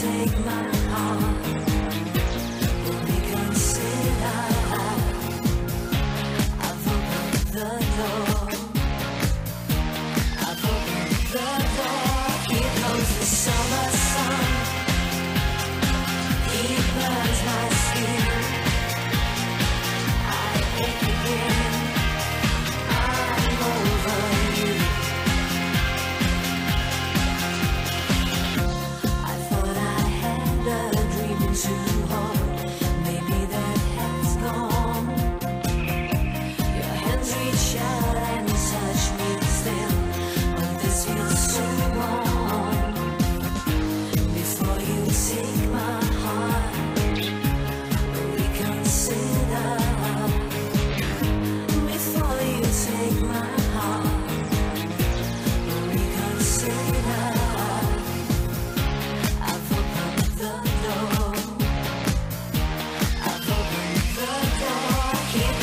take my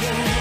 again.